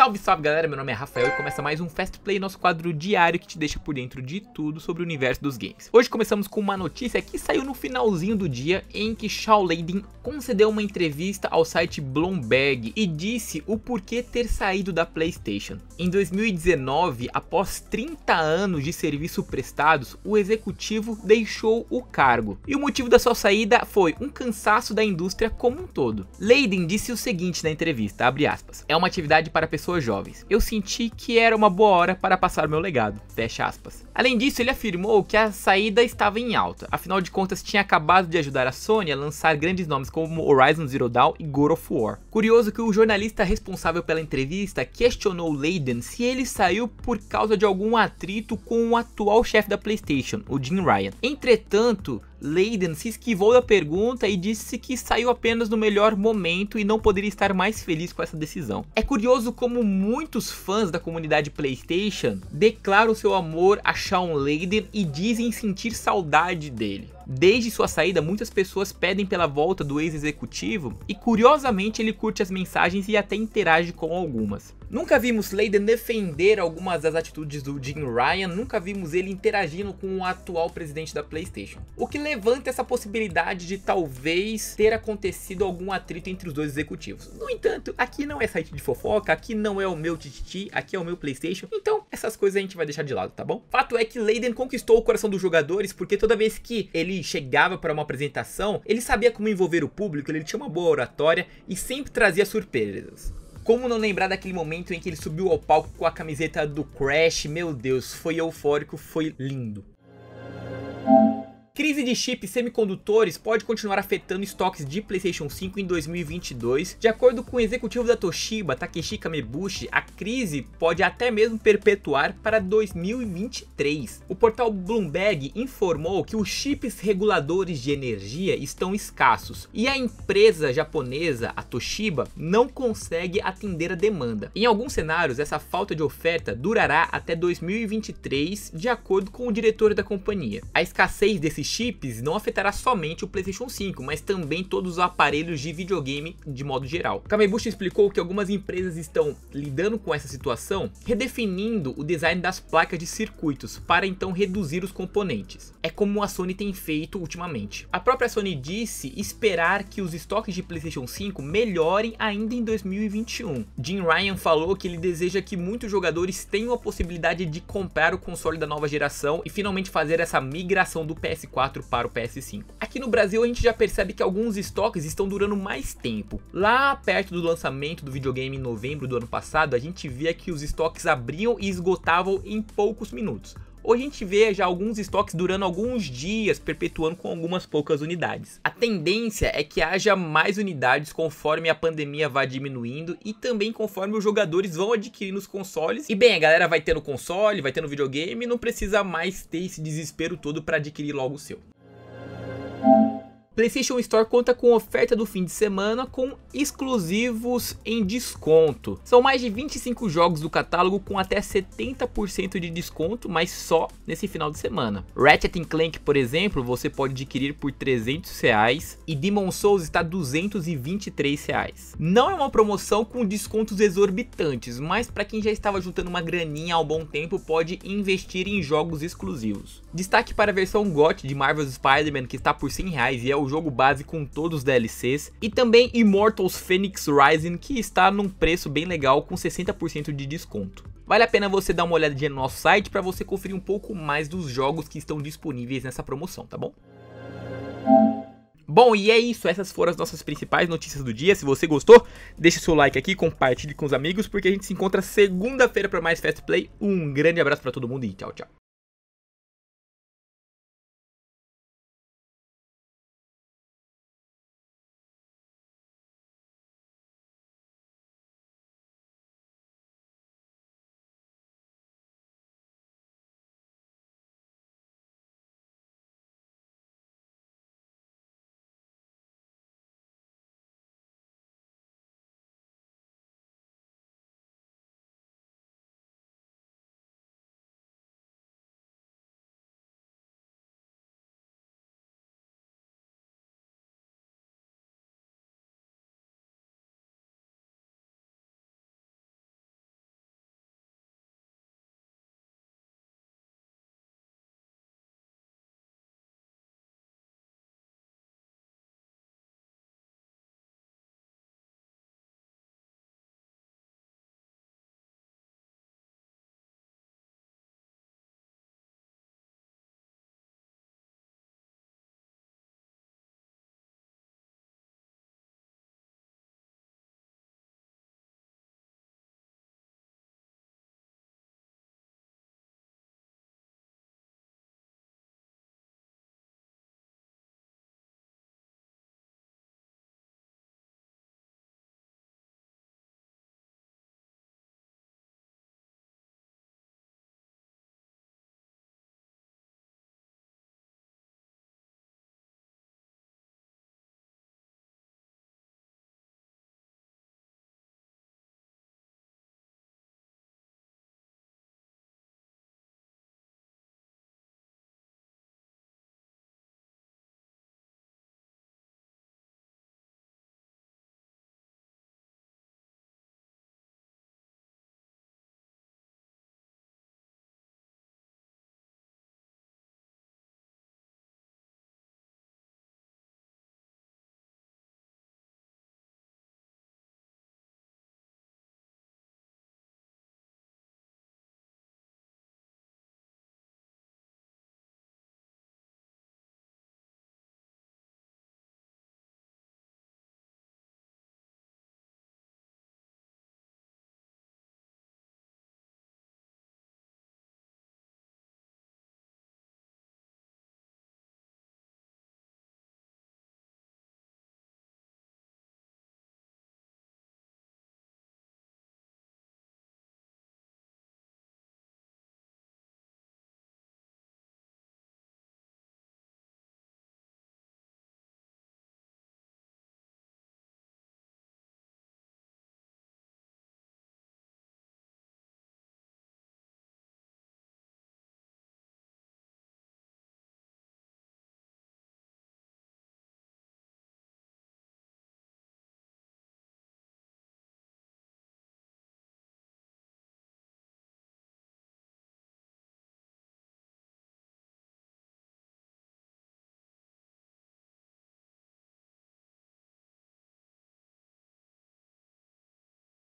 Salve, salve galera, meu nome é Rafael e começa mais um Fast Play, nosso quadro diário que te deixa por dentro de tudo sobre o universo dos games. Hoje começamos com uma notícia que saiu no finalzinho do dia em que Shaw Layden concedeu uma entrevista ao site Bloomberg e disse o porquê ter saído da Playstation. Em 2019, após 30 anos de serviço prestados, o executivo deixou o cargo. E o motivo da sua saída foi um cansaço da indústria como um todo. Layden disse o seguinte na entrevista, abre aspas, é uma atividade para pessoas pessoas jovens. Eu senti que era uma boa hora para passar meu legado. Fecha aspas. Além disso, ele afirmou que a saída estava em alta. Afinal de contas, tinha acabado de ajudar a Sony a lançar grandes nomes como Horizon Zero Dawn e God of War. Curioso que o jornalista responsável pela entrevista questionou Layden se ele saiu por causa de algum atrito com o atual chefe da PlayStation, o Jim Ryan. Entretanto, Layden se esquivou da pergunta e disse que saiu apenas no melhor momento e não poderia estar mais feliz com essa decisão. É curioso como muitos fãs da comunidade PlayStation declaram seu amor a Shawn Layden e dizem sentir saudade dele. Desde sua saída, muitas pessoas pedem pela volta do ex-executivo e curiosamente ele curte as mensagens e até interage com algumas. Nunca vimos Layden defender algumas das atitudes do Jim Ryan, nunca vimos ele interagindo com o atual presidente da PlayStation. O que levanta essa possibilidade de talvez ter acontecido algum atrito entre os dois executivos. No entanto, aqui não é site de fofoca, aqui não é o meu tititi, aqui é o meu PlayStation, então essas coisas a gente vai deixar de lado, tá bom? Fato é que Layden conquistou o coração dos jogadores porque toda vez que ele chegava para uma apresentação, ele sabia como envolver o público, ele tinha uma boa oratória e sempre trazia surpresas. Como não lembrar daquele momento em que ele subiu ao palco com a camiseta do Crash? Meu Deus, foi eufórico, foi lindo. Crise de chips semicondutores pode continuar afetando estoques de PlayStation 5 em 2022. De acordo com o executivo da Toshiba, Takeshi Kamebushi, a crise pode até mesmo perpetuar para 2023. O portal Bloomberg informou que os chips reguladores de energia estão escassos e a empresa japonesa, a Toshiba, não consegue atender a demanda. Em alguns cenários, essa falta de oferta durará até 2023, de acordo com o diretor da companhia. A escassez desses chips não afetará somente o PlayStation 5, mas também todos os aparelhos de videogame de modo geral. Kamebushi explicou que algumas empresas estão lidando com essa situação, redefinindo o design das placas de circuitos para então reduzir os componentes. É como a Sony tem feito ultimamente. A própria Sony disse esperar que os estoques de PlayStation 5 melhorem ainda em 2021. Jim Ryan falou que ele deseja que muitos jogadores tenham a possibilidade de comprar o console da nova geração e finalmente fazer essa migração do PS4 para o PS5. Aqui no Brasil a gente já percebe que alguns estoques estão durando mais tempo. Lá perto do lançamento do videogame em novembro do ano passado, a gente via que os estoques abriam e esgotavam em poucos minutos. Hoje a gente vê já alguns estoques durando alguns dias, perpetuando com algumas poucas unidades. A tendência é que haja mais unidades conforme a pandemia vá diminuindo e também conforme os jogadores vão adquirindo os consoles. E bem, a galera vai ter no console, vai ter no videogame, não precisa mais ter esse desespero todo para adquirir logo o seu. PlayStation Store conta com oferta do fim de semana com exclusivos em desconto. São mais de 25 jogos do catálogo com até 70% de desconto, mas só nesse final de semana. Ratchet Clank, por exemplo, você pode adquirir por 300 reais e Demon Souls está 223 reais. Não é uma promoção com descontos exorbitantes, mas para quem já estava juntando uma graninha há um bom tempo pode investir em jogos exclusivos. Destaque para a versão GOT de Marvel's Spider-Man que está por 100 reais e é o jogo base com todos os DLCs, e também Immortals Phoenix Rising, que está num preço bem legal com 60% de desconto. Vale a pena você dar uma olhadinha no nosso site para você conferir um pouco mais dos jogos que estão disponíveis nessa promoção, tá bom? Bom, e é isso, essas foram as nossas principais notícias do dia. Se você gostou, deixe seu like aqui, compartilhe com os amigos, porque a gente se encontra segunda-feira para mais Fast Play. Um grande abraço para todo mundo e tchau, tchau.